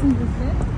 neredesin Neresindesin?